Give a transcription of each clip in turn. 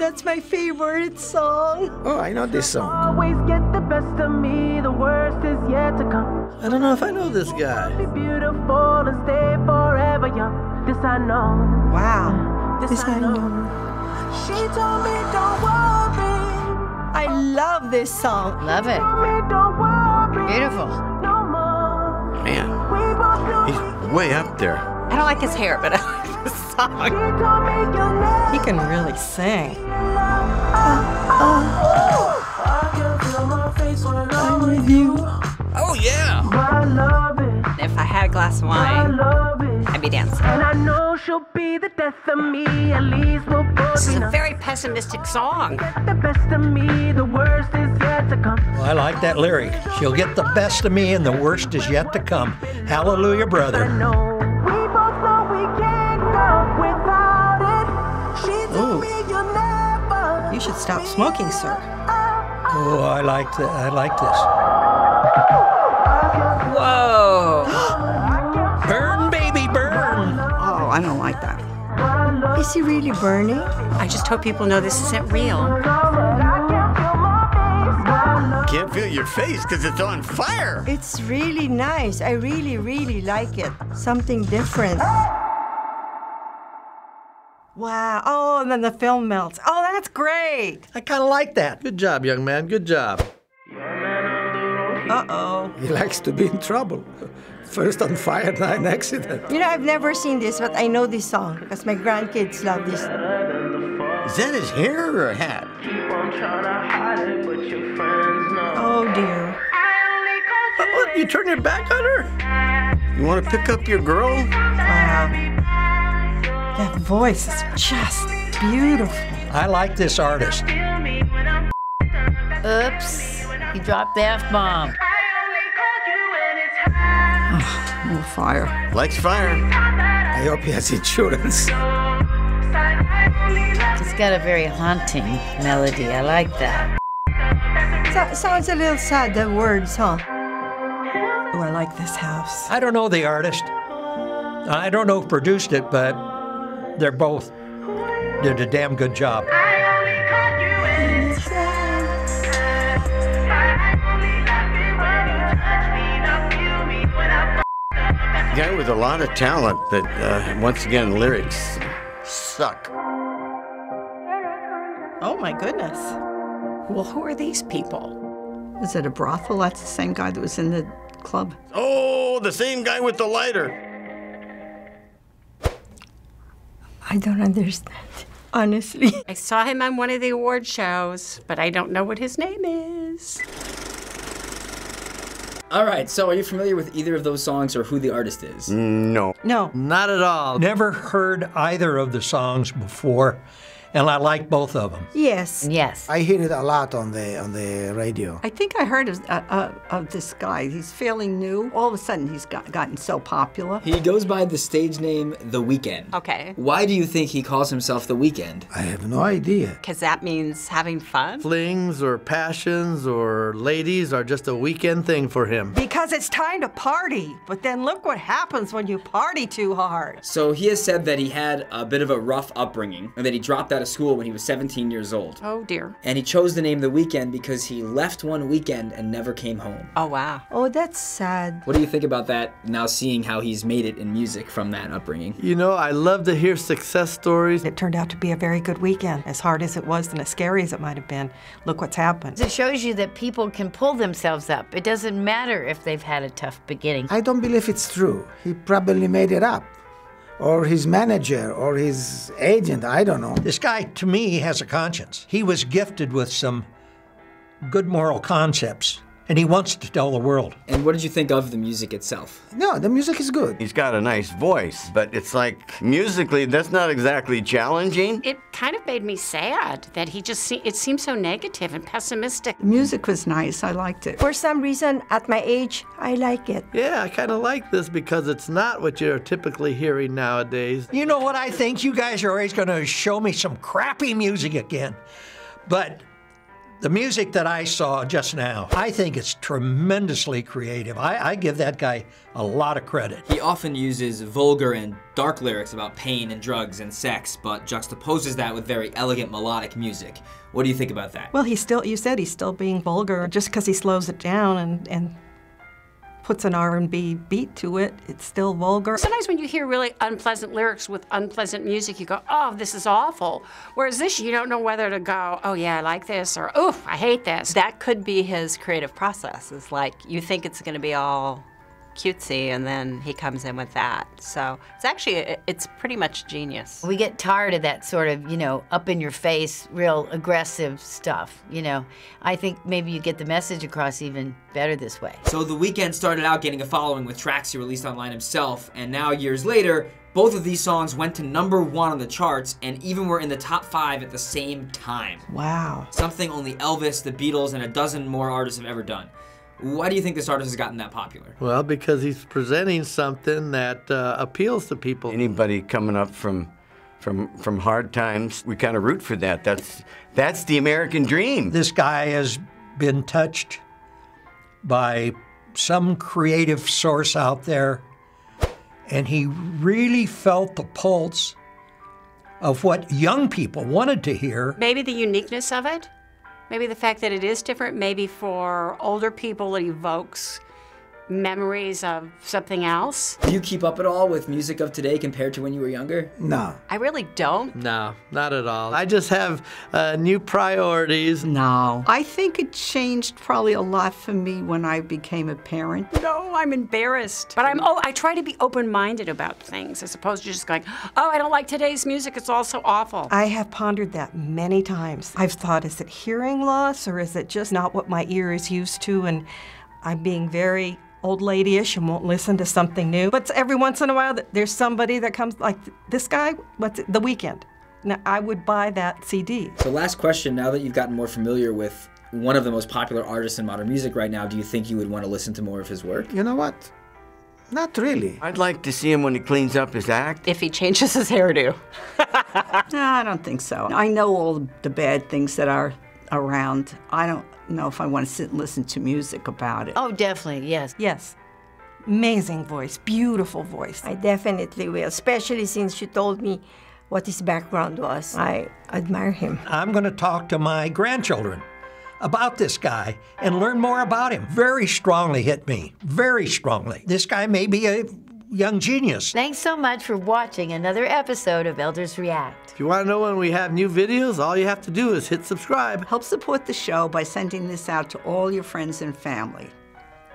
that's my favorite song. Oh, I know this song. Always get the best of me, the worst is yet to come. I don't know if I know this guy. Be beautiful and stay forever young. This I know. Wow. This, This I, I know. know. She told me don't worry. I love this song. Love it. Me don't worry. Beautiful. No more. Man, We both know he's way up there. I don't like his hair, but I like the She song. told me you'll never. He can really sing. I can feel my face when I'm with you. Oh, yeah. I love it. If I had a glass of wine. I'd be dancing. And I know she'll be the death of me. At least we'll both This is a very pessimistic song. the best of me. The worst is yet to come. Well, I like that lyric. She'll get the best of me and the worst is yet to come. Hallelujah, I brother. You should stop smoking, sir. Oh, I like that. I like this. Whoa. Burn, baby, burn. Oh, I don't like that. Is he really burning? I just hope people know this isn't real. Can't feel your face because it's on fire. It's really nice. I really, really like it. Something different. Wow. Oh, and then the film melts. Oh, that's great. I kind of like that. Good job, young man. Good job. Uh oh. He likes to be in trouble. First on fire, now an accident. You know, I've never seen this, but I know this song because my grandkids love this. Is that his hair or a hat? Oh, dear. What? You turn your back on her? You want to pick up your girl? Wow. That voice is just beautiful. I like this artist. Oops. He dropped the F bomb. Oh, fire. Likes fire. I hope he has insurance. It's got a very haunting melody. I like that. So, sounds a little sad, the words, huh? Oh, I like this house. I don't know the artist. I don't know who produced it, but they're both did a damn good job. Guy with a lot of talent, but uh, once again, lyrics suck. Oh, my goodness. Well, who are these people? Is it a brothel? That's the same guy that was in the club. Oh, the same guy with the lighter. I don't understand. Honestly. I saw him on one of the award shows, but I don't know what his name is. All right, so are you familiar with either of those songs or who the artist is? No. No. Not at all. Never heard either of the songs before, and I like both of them. Yes. Yes. I hear it a lot on the on the radio. I think I heard of, uh, uh, of this guy. He's fairly new. All of a sudden, he's got, gotten so popular. He goes by the stage name The Weeknd. Okay. Why do you think he calls himself The Weeknd? I have no idea. Because that means having fun? Flings or passions or ladies are just a weekend thing for him. Because it's time to party. But then look what happens when you party too hard. So he has said that he had a bit of a rough upbringing and that he dropped out of school when he was 17 years old. Oh, dear. And he chose the name The Weeknd because he left one weekend and never came home. Oh, wow. Oh, that's sad. What do you think about that now seeing how he's made it in music from that upbringing? You know, I love to hear success stories. It turned out to be a very good weekend. As hard as it was and as scary as it might have been, look what's happened. It shows you that people can pull themselves up. It doesn't matter if they've had a tough beginning. I don't believe it's true. He probably made it up. Or his manager or his agent, I don't know. This guy, to me, has a conscience. He was gifted with some good moral concepts, and he wants to tell the world. And what did you think of the music itself? No, the music is good. He's got a nice voice, but it's like musically, that's not exactly challenging. It kind of made me sad that he just, se- it seemed so negative and pessimistic. The music was nice. I liked it. For some reason, at my age, I like it. Yeah, I kind of like this because it's not what you're typically hearing nowadays. You know what I think? You guys are always going to show me some crappy music again. But The music that I saw just now, I think it's tremendously creative. I, I give that guy a lot of credit. He often uses vulgar and dark lyrics about pain and drugs and sex, but juxtaposes that with very elegant melodic music. What do you think about that? Well, he's still, you said he's still being vulgar. Just because he slows it down and, and puts an R&B beat to it, it's still vulgar. Sometimes when you hear really unpleasant lyrics with unpleasant music, you go, oh, this is awful. Whereas this, you don't know whether to go, oh, yeah, I like this, or oof, I hate this. That could be his creative process. Is like you think it's going to be all cutesy, and then he comes in with that. So it's actually it's pretty much genius. We get tired of that sort of, you know, up in your face, real aggressive stuff, you know. I think maybe you get the message across even better this way. So The Weeknd started out getting a following with tracks he released online himself, and now years later, both of these songs went to number one on the charts and even were in the top five at the same time. Wow. Something only Elvis, the Beatles, and a dozen more artists have ever done. Why do you think this artist has gotten that popular? Well, because he's presenting something that uh, appeals to people. Anybody coming up from from from hard times, we kind of root for that. That's that's the American dream. This guy has been touched by some creative source out there, and he really felt the pulse of what young people wanted to hear. Maybe the uniqueness of it, maybe the fact that it is different, maybe for older people it evokes memories of something else. Do you keep up at all with music of today compared to when you were younger? No. I really don't. No, not at all. I just have uh, new priorities. No. I think it changed probably a lot for me when I became a parent. No, I'm embarrassed. But I'm oh, I try to be open-minded about things as opposed to just going, "Oh, I don't like today's music. It's all so awful." I have pondered that many times. I've thought, is it hearing loss or is it just not what my ear is used to? And I'm being very old ladyish and won't listen to something new. But every once in a while, there's somebody that comes like this guy. What's it, the Weeknd? Now I would buy that CD. So last question, now that you've gotten more familiar with one of the most popular artists in modern music right now, do you think you would want to listen to more of his work? You know what? Not really. I'd like to see him when he cleans up his act. If he changes his hairdo. No, I don't think so. I know all the bad things that are around. I don't know if I want to sit and listen to music about it. Oh, definitely, yes. Yes. Amazing voice, beautiful voice. I definitely will, especially since you told me what his background was. I admire him. I'm going to talk to my grandchildren about this guy and learn more about him. Very strongly hit me. Very strongly. This guy may be a young genius. Thanks so much for watching another episode of Elders React. If you want to know when we have new videos, all you have to do is hit subscribe. Help support the show by sending this out to all your friends and family.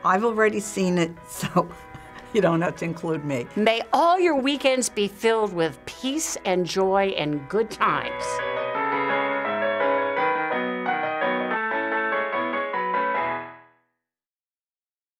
I've already seen it, so you don't have to include me. May all your weekends be filled with peace and joy and good times.